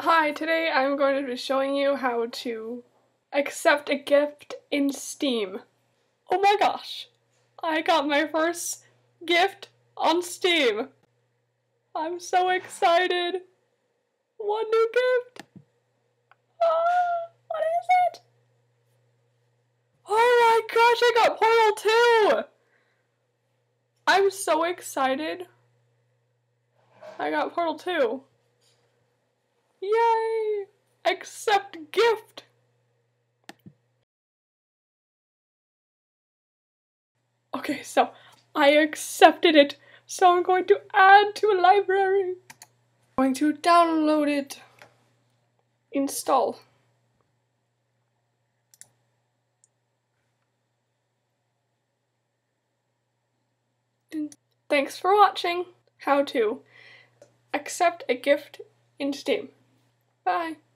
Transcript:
Hi, today I'm going to be showing you how to accept a gift in Steam. Oh my gosh, I got my first gift on Steam. I'm so excited. One new gift. Ah, what is it? Oh my gosh, I got Portal 2! I'm so excited. I got Portal 2. Yay! Accept gift! Okay, so I accepted it, so I'm going to add to a library. I'm going to download it. Install. Thanks for watching. How to accept a gift in Steam. Bye.